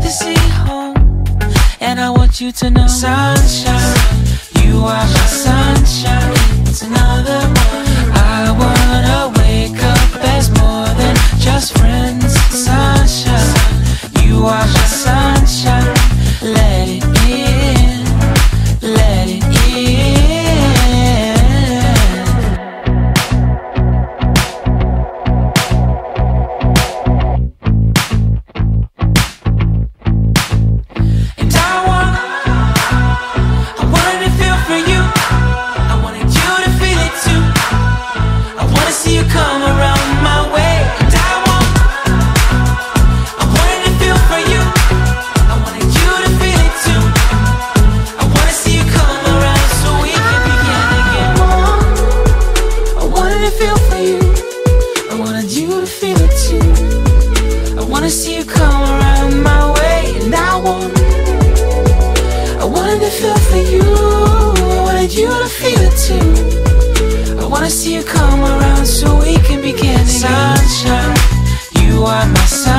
to see home, and I want you to know, sunshine, you are my sunshine. It's another. See you come around so we can begin again. Sunshine, you are my sunshine.